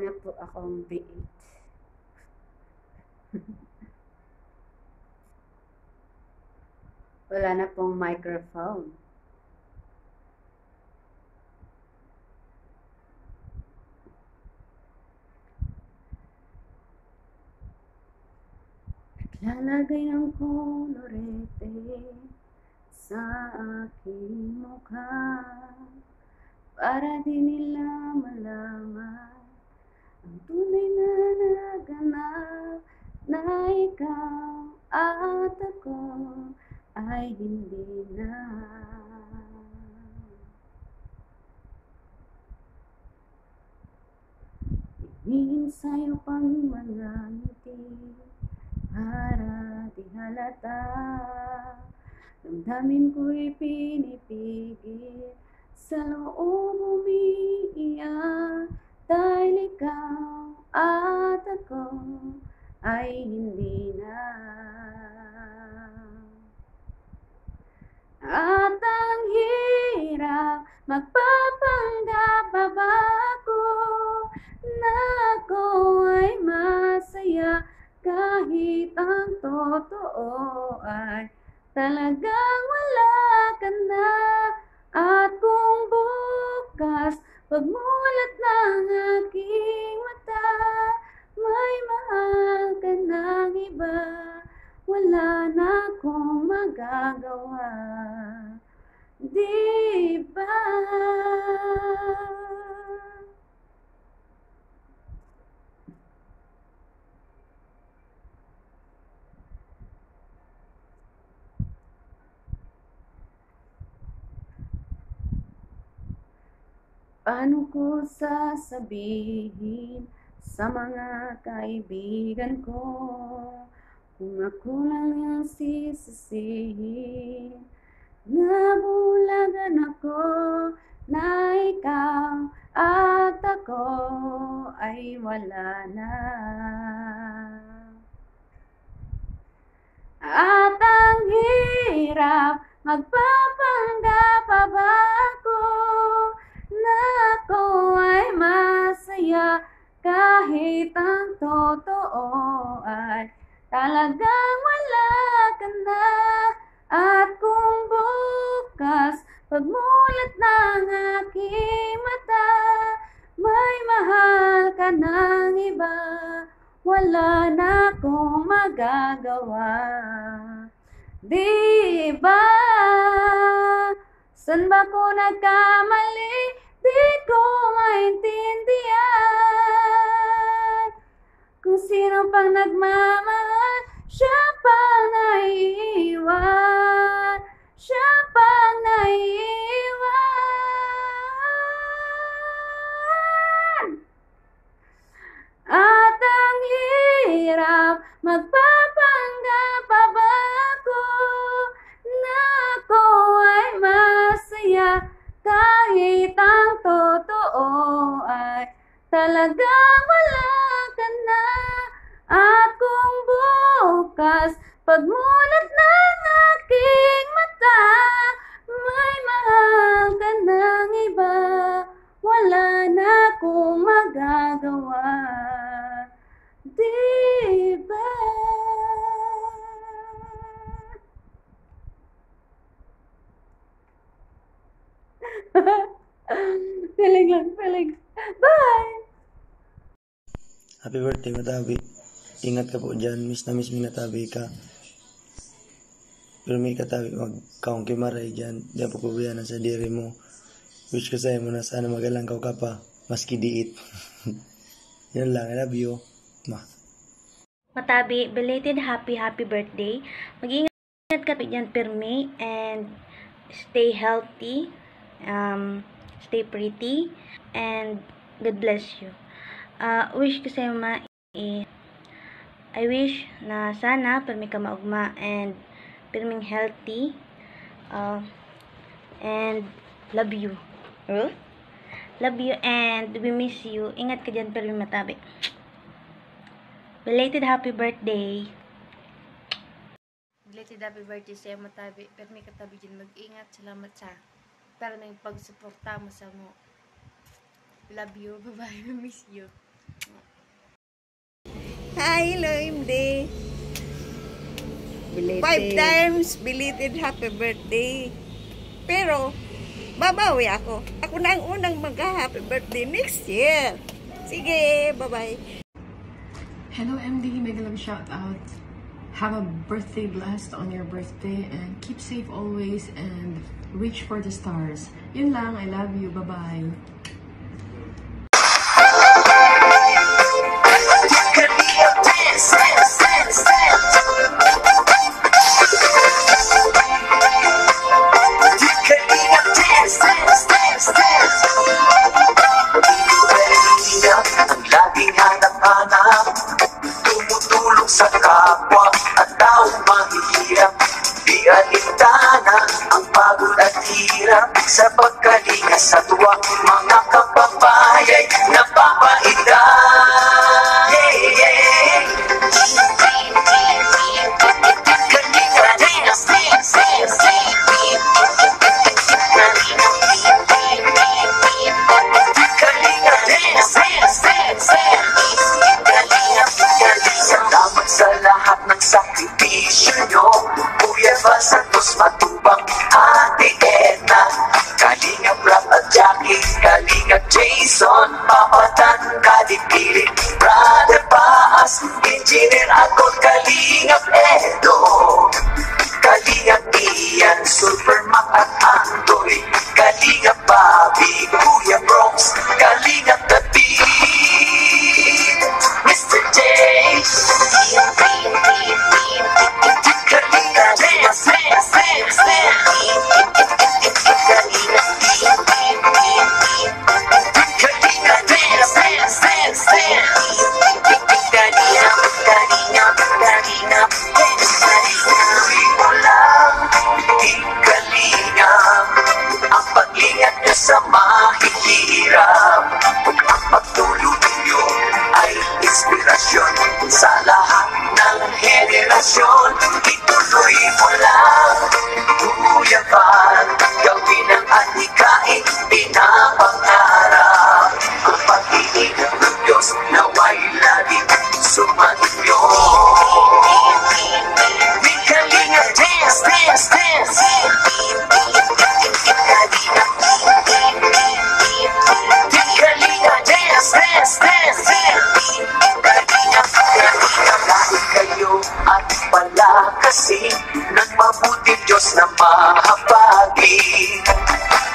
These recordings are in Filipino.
na po akong biit. wala na pong microphone. Lalagay ng kolorete sa aking mukha para di nila malaman ang tunay na naganap na ikaw at ako ay hindi na. Hingin sa'yo pang mga ngiti para di halata Damdamin ko'y pinipigil Sa loob umiiyak Dahil ikaw at ako ay hindi na. At ang hirap magpapanggap pa ba ako Na ako ay masaya kahit ang totoo ay talagang wala magagawa Di ba? Paano ko sasabihin sa mga kaibigan ko Kung ako lang ang sisisihin Nabulagan ako na ikaw at ako ay wala na. At ang hirap magpapanggap pa ba ako? Na ako ay masaya kahit ang totoo ay talagang wala ka na at kung bukas pagmulat ng aking mata may mahal ka ng iba wala na akong magagawa Di ba? San ba ko nagkamali? Hirap Magpapanggap pa ba ako? Na ako ay masaya. Kahit ang totoo ay Talagang wala ka na. At kung bukas Pagmulat ng aking mata May mahal ka ng iba. Wala na akong Happy birthday, Matabi. Ingat ka po dyan. Miss na miss mi natabi ka. Pero may katabi, wag kaong kimaray dyan. Diyan po kubuyanan sa diri mo. Wish ko sa'yo mo na sana magalang ka pa. Maski diit. Yan lang. I love you. Ma. Matabi, belated happy happy birthday. Mag-ingat ka dyan permi and stay healthy, um, stay pretty, and God bless you. Uh, wish ko sa'yo ma, eh, I wish na sana permi ka maugma and perming healthy, uh, and love you. Huh? Love you and we miss you. Ingat ka dyan permi matabi. Belated happy birthday. Belated happy birthday sa mo tabi. Pero may katabi dyan mag-ingat. Salamat sa may pagsuporta mo sa mo. Love you. Bye-bye. Miss you. Hi, Loimde. Five times belated happy birthday. Pero, babawi ako. Ako na ang unang mag-happy birthday next year. Sige, bye-bye. Hello MD, mega love shout out. Have a birthday blessed on your birthday and keep safe always and reach for the stars. Yun lang, I love you. Bye-bye. Sa pagkalinga sa tuwa Engineer ako Kalinga Edo. Kalinga Ian Super Mac at Andoy Kalinga Bobby Kuya Bronx. Kalinga palakasin Ng mabuti Diyos na mahabagi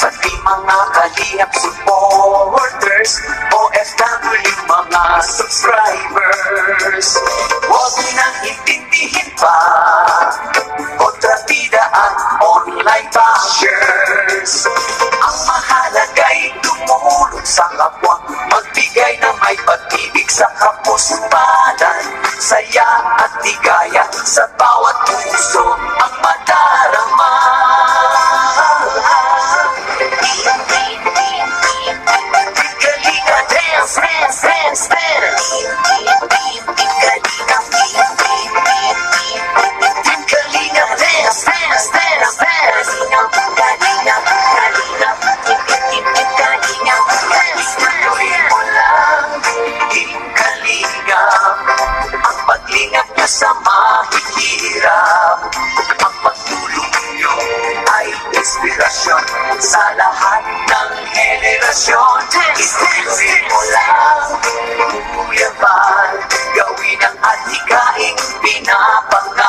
Pati mga kalihap supporters OFW mga subscribers Huwag nang intindihin pa online bashers. Ang mahalaga'y tumulong sa kapwa. Magbigay na may pag-ibig sa kapuspatan Saya at ligaya sa bawat na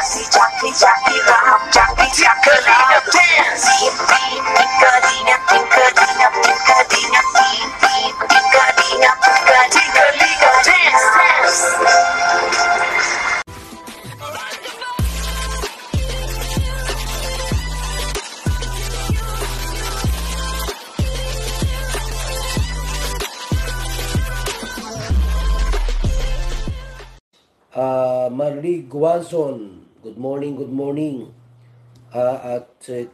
Sassy Jackie, Jackie Ram, Jackie Jackalina dance. Beep, beep, good morning, good morning. Ah, at uh,